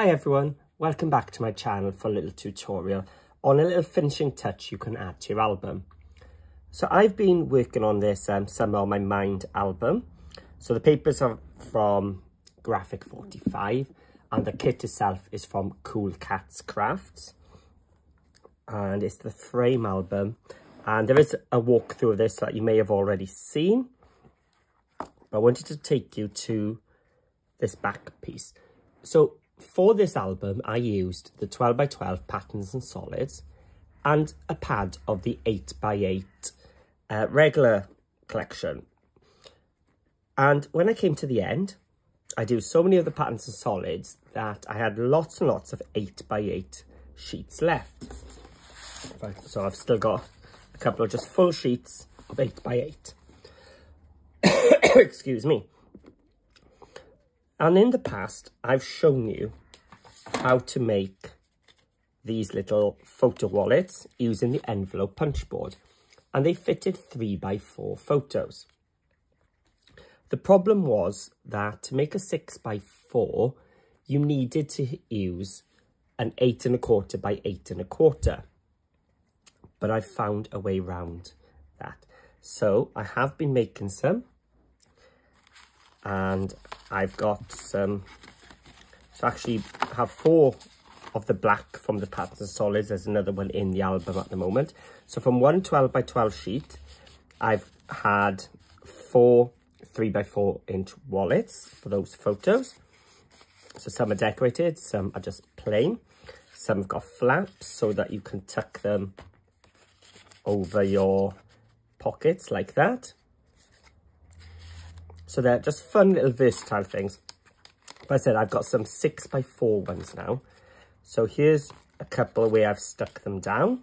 Hi everyone, welcome back to my channel for a little tutorial on a little finishing touch you can add to your album. So I've been working on this um, Summer on My Mind album. So the papers are from Graphic 45 and the kit itself is from Cool Cats Crafts. And it's the frame album. And there is a walkthrough of this that you may have already seen. But I wanted to take you to this back piece. So for this album, I used the 12 by 12 patterns and solids and a pad of the 8 by 8 uh, regular collection. And when I came to the end, I do so many of the patterns and solids that I had lots and lots of 8 by 8 sheets left. So I've still got a couple of just full sheets of 8 by 8 Excuse me. And in the past, I've shown you how to make these little photo wallets using the envelope punch board. And they fitted three by four photos. The problem was that to make a six by four, you needed to use an eight and a quarter by eight and a quarter. But I found a way around that. So I have been making some and I've got some so actually have four of the black from the patterns and solids there's another one in the album at the moment. So from one 12 by 12 sheet I've had four three by four inch wallets for those photos. So some are decorated some are just plain. Some have got flaps so that you can tuck them over your pockets like that so they're just fun little versatile things. But I said I've got some six by four ones now. So here's a couple where I've stuck them down.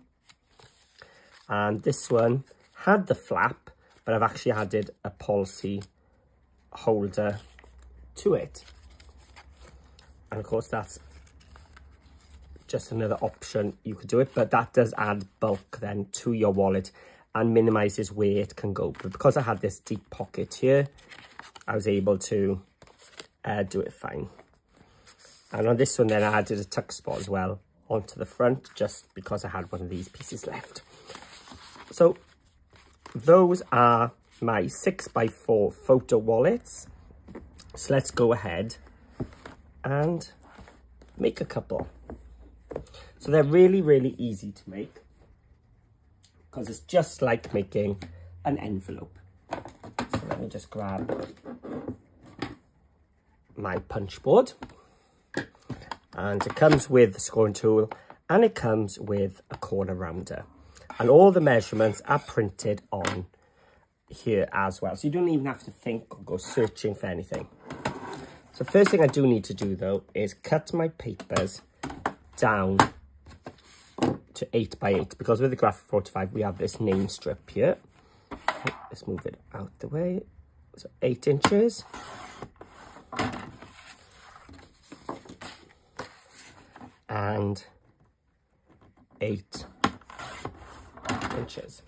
And this one had the flap, but I've actually added a policy holder to it. And of course that's just another option you could do it, but that does add bulk then to your wallet and minimizes where it can go. But because I had this deep pocket here, I was able to uh, do it fine. And on this one then I added a tuck spot as well onto the front just because I had one of these pieces left. So those are my 6x4 photo wallets. So let's go ahead and make a couple. So they're really, really easy to make because it's just like making an envelope let me just grab my punch board. And it comes with the scoring tool and it comes with a corner rounder. And all the measurements are printed on here as well. So you don't even have to think or go searching for anything. So first thing I do need to do though is cut my papers down to 8 by 8 because with the graphic 45 we have this name strip here let's move it out the way. So eight inches. And eight inches.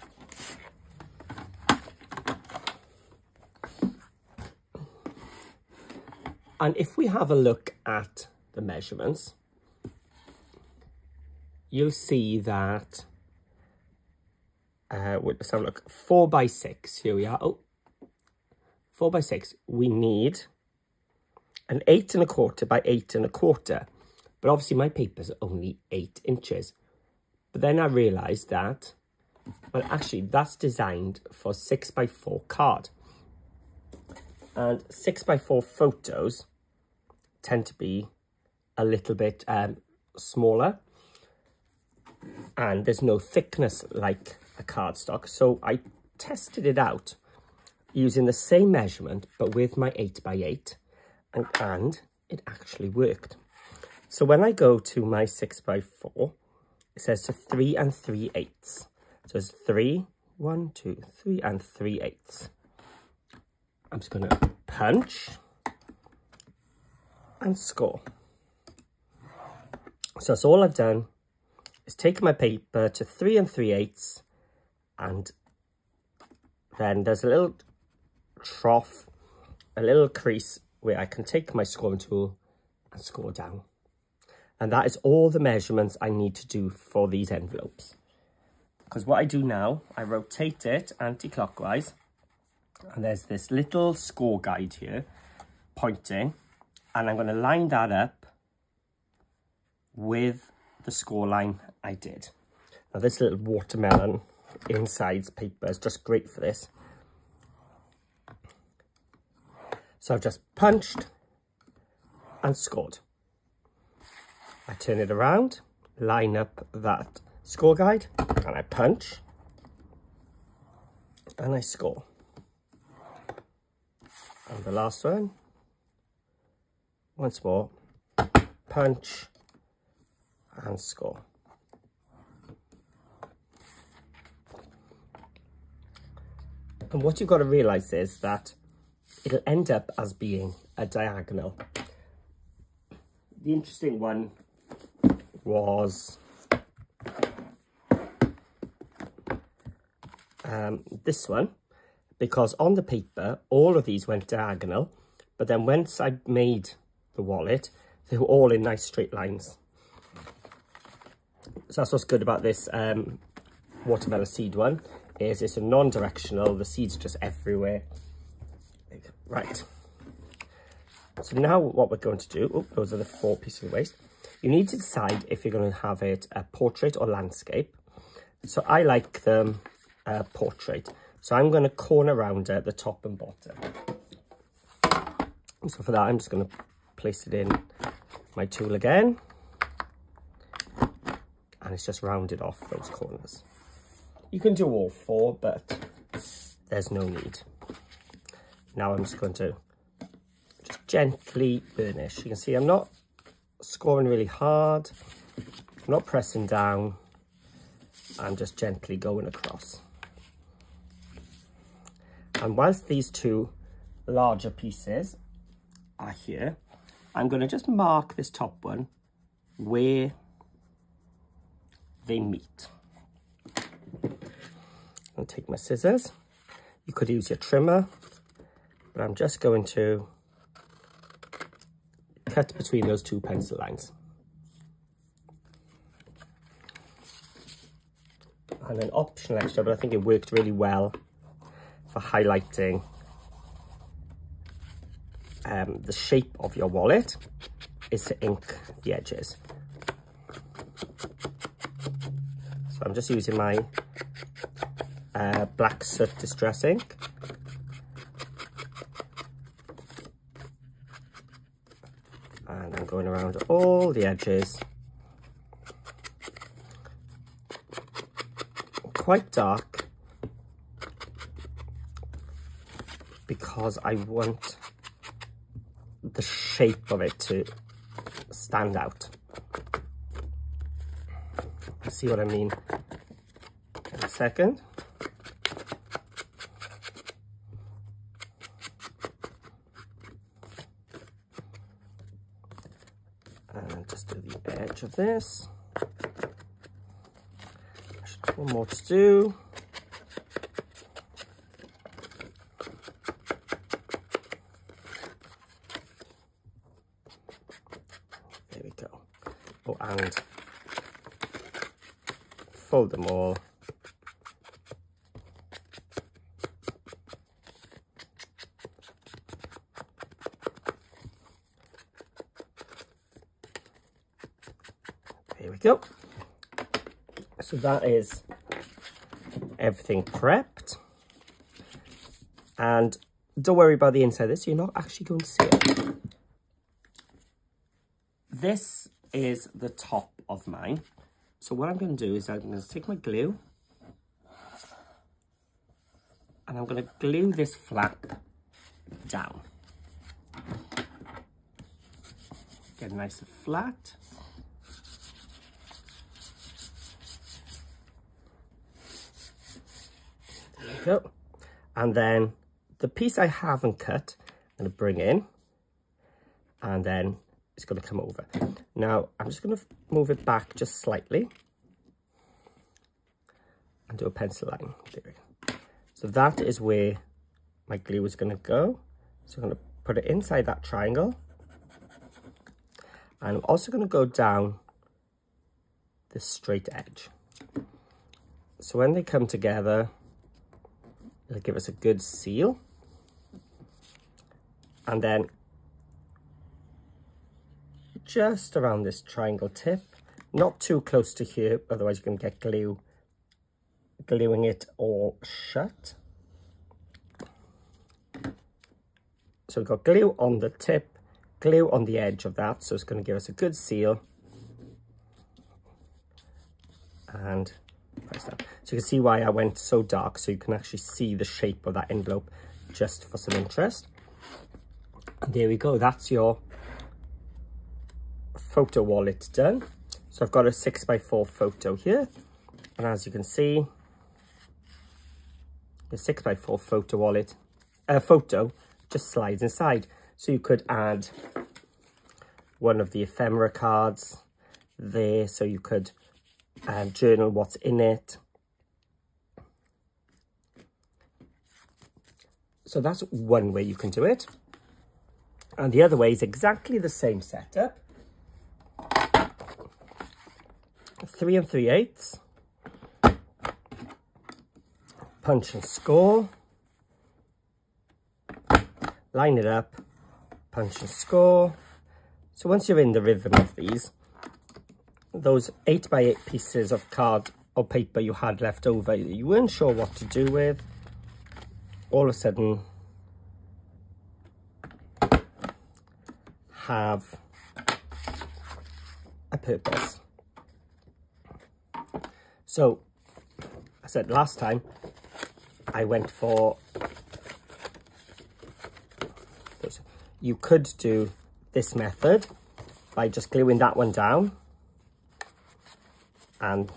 And if we have a look at the measurements you'll see that uh, let's have a look. Four by six. Here we are. Oh, four by six. We need an eight and a quarter by eight and a quarter. But obviously my paper's only eight inches. But then I realised that, well, actually that's designed for six by four card. And six by four photos tend to be a little bit um, smaller. And there's no thickness like a cardstock. So I tested it out using the same measurement, but with my 8 by 8 and, and it actually worked. So when I go to my 6 by 4 it says to 3 and 3 eighths. So it's 3, 1, 2, 3 and 3 eighths. I'm just going to punch and score. So that's all I've done is taken my paper to 3 and 3 eighths and then there's a little trough, a little crease where I can take my scoring tool and score down. And that is all the measurements I need to do for these envelopes. Because what I do now, I rotate it anti-clockwise. And there's this little score guide here pointing. And I'm going to line that up with the score line I did. Now this little watermelon inside paper is just great for this. So I've just punched and scored. I turn it around, line up that score guide, and I punch, and I score. And the last one, once more, punch, and score. And what you've got to realise is that it'll end up as being a diagonal. The interesting one was um, this one, because on the paper, all of these went diagonal, but then once I made the wallet, they were all in nice straight lines. So that's what's good about this um, watermelon seed one, is it's a non-directional, the seeds are just everywhere. Right. So now what we're going to do, oh, those are the four pieces of waste. You need to decide if you're going to have it a portrait or landscape. So I like the uh, portrait. So I'm going to corner round at the top and bottom. So for that, I'm just going to place it in my tool again. And it's just rounded off those corners. You can do all four, but there's no need. Now I'm just going to just gently burnish. You can see I'm not scoring really hard. I'm not pressing down. I'm just gently going across. And whilst these two larger pieces are here, I'm going to just mark this top one where they meet. Take my scissors. You could use your trimmer, but I'm just going to cut between those two pencil lines. And an optional extra, but I think it worked really well for highlighting um, the shape of your wallet is to ink the edges. So I'm just using my black soot distress ink And I'm going around all the edges. Quite dark because I want the shape of it to stand out. See what I mean in a second. This. One more to do. There we go. Oh, and fold them all. Go. So that is everything prepped. And don't worry about the inside of this, you're not actually going to see it. This is the top of mine. So what I'm going to do is I'm going to take my glue and I'm going to glue this flap down. Get nice and flat. Go. And then the piece I haven't cut, I'm going to bring in. And then it's going to come over. Now, I'm just going to move it back just slightly. And do a pencil line. There. So that is where my glue is going to go. So I'm going to put it inside that triangle. And I'm also going to go down this straight edge. So when they come together, it'll give us a good seal. And then just around this triangle tip, not too close to here, otherwise you can get glue gluing it all shut. So we've got glue on the tip, glue on the edge of that, so it's going to give us a good seal. And So you can see why I went so dark, so you can actually see the shape of that envelope just for some interest. And there we go, that's your photo wallet done. So I've got a 6x4 photo here. And as you can see, the 6x4 photo wallet, uh, photo just slides inside. So you could add one of the ephemera cards there so you could um, journal what's in it. So that's one way you can do it. And the other way is exactly the same setup. Three and three eighths. Punch and score line it up, punch and score. So once you're in the rhythm of these, those 8 by 8 pieces of card or paper you had left over you weren't sure what to do with, all of a sudden have a purpose. So, I said last time, I went for you could do this method by just gluing that one down and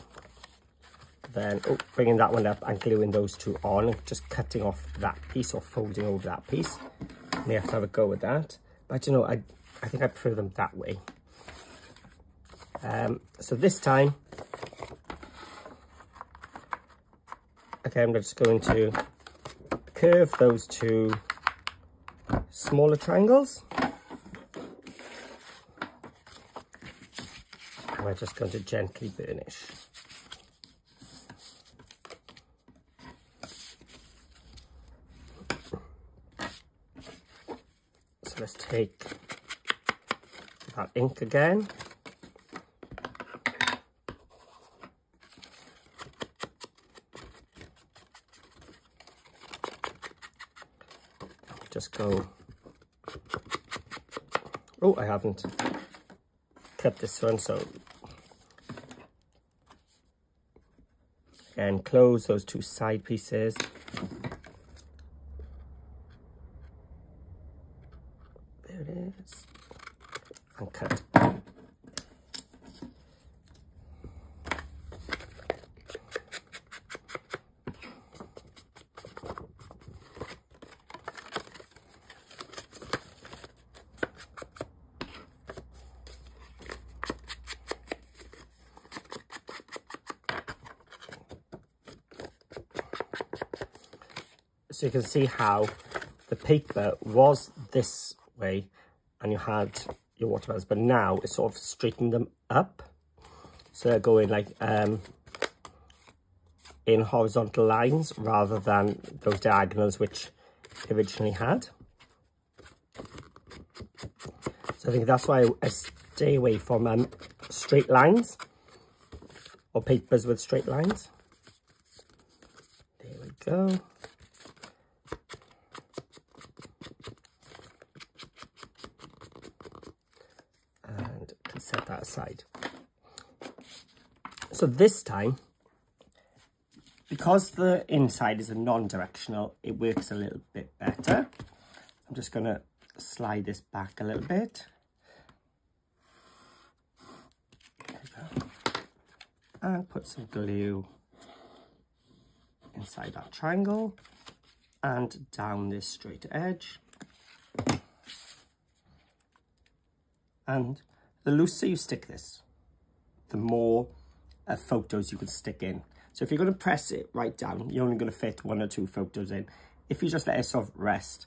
then oh, bringing that one up and gluing those two on just cutting off that piece or folding over that piece. May have to have a go with that. But you know, I, I think I prefer them that way. Um, so this time, okay, I'm just going to curve those two smaller triangles. And we're just going to gently burnish. Let's take that ink again. Just go Oh, I haven't kept this one, so and close those two side pieces. So you can see how the paper was this way and you had your watermelons, but now it's sort of straightened them up. So they're going like um, in horizontal lines rather than those diagonals which originally had. So I think that's why I stay away from um, straight lines or papers with straight lines. There we go. Set that aside. So this time, because the inside is a non-directional, it works a little bit better. I'm just going to slide this back a little bit. And put some glue inside that triangle and down this straight edge. And the looser you stick this, the more uh, photos you can stick in. So if you're going to press it right down, you're only going to fit one or two photos in. If you just let it sort of rest,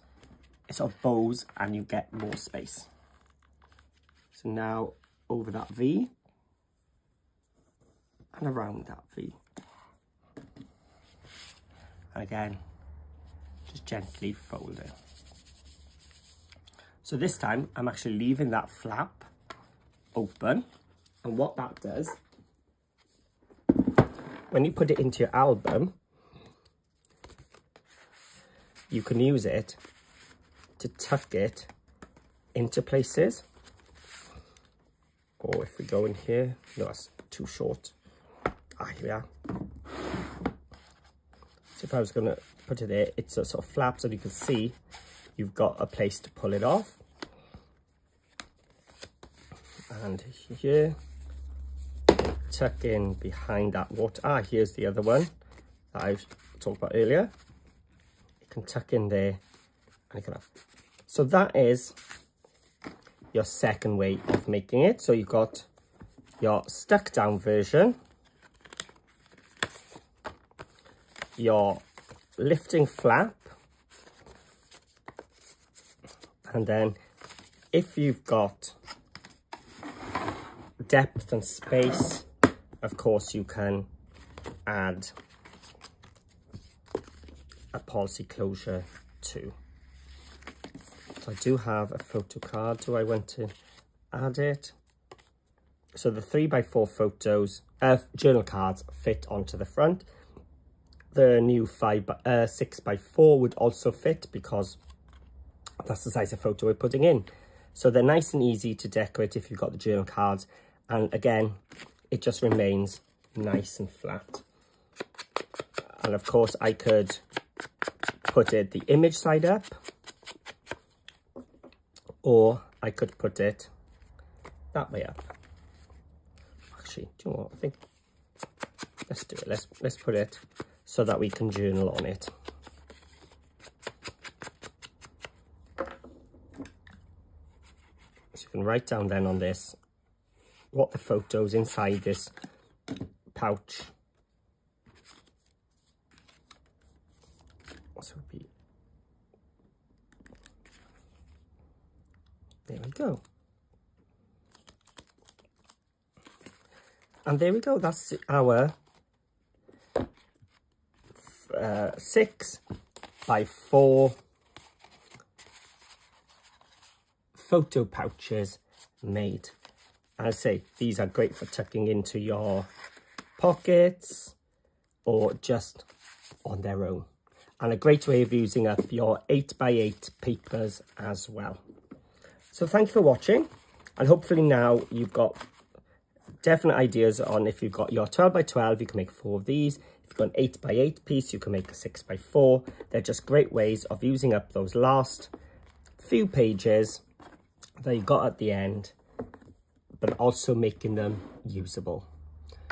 it sort of bows and you get more space. So now over that V and around that V. And again, just gently fold it. So this time I'm actually leaving that flap open. And what that does, when you put it into your album, you can use it to tuck it into places. Or if we go in here, no, that's too short. Ah, here we are. So if I was going to put it there, it's a sort of flap so you can see you've got a place to pull it off. And here, tuck in behind that water. Ah, here's the other one that I've talked about earlier. You can tuck in there and you can have. So that is your second way of making it. So you've got your stuck down version your lifting flap and then if you've got depth and space of course you can add a policy closure too so I do have a photo card do I want to add it so the three by four photos uh, journal cards fit onto the front the new five by, uh, six by four would also fit because that's the size of photo we're putting in. So they're nice and easy to decorate if you've got the journal cards. And again, it just remains nice and flat. And of course I could put it the image side up or I could put it that way up. Actually, do you know what? I think let's do it. Let's let's put it so that we can journal on it. So you can write down then on this what the photos inside this pouch. Be there we go. And there we go that's our uh, six by four photo pouches made. I say these are great for tucking into your pockets or just on their own. And a great way of using up your 8 by 8 papers as well. So thank you for watching. And hopefully now you've got definite ideas on if you've got your 12 by 12, you can make four of these. If you've got an 8 by 8 piece, you can make a 6 by 4 They're just great ways of using up those last few pages that you got at the end, but also making them usable.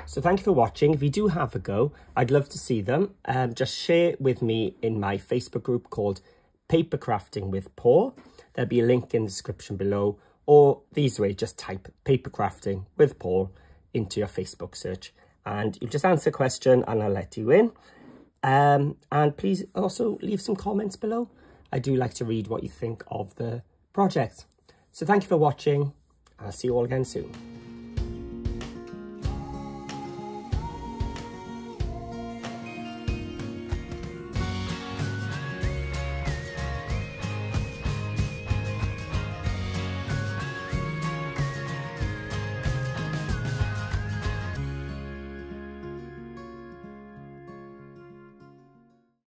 So thank you for watching. If you do have a go, I'd love to see them. Um, just share it with me in my Facebook group called Paper Crafting with Paul. There'll be a link in the description below. Or these way, just type Paper Crafting with Paul into your Facebook search and you just answer a question and I'll let you in. Um, and please also leave some comments below. I do like to read what you think of the project. So thank you for watching. I'll see you all again soon.